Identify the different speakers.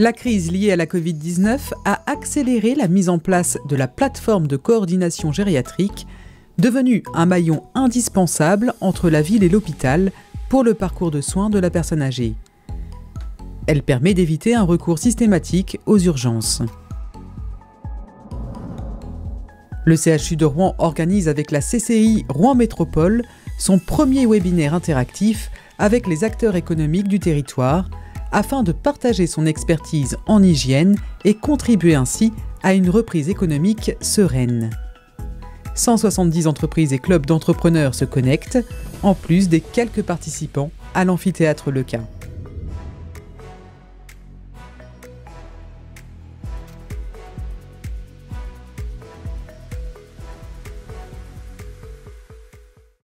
Speaker 1: La crise liée à la Covid-19 a accéléré la mise en place de la plateforme de coordination gériatrique, devenue un maillon indispensable entre la ville et l'hôpital pour le parcours de soins de la personne âgée. Elle permet d'éviter un recours systématique aux urgences. Le CHU de Rouen organise avec la CCI Rouen Métropole son premier webinaire interactif avec les acteurs économiques du territoire afin de partager son expertise en hygiène et contribuer ainsi à une reprise économique sereine. 170 entreprises et clubs d'entrepreneurs se connectent, en plus des quelques participants à l'amphithéâtre Lequin.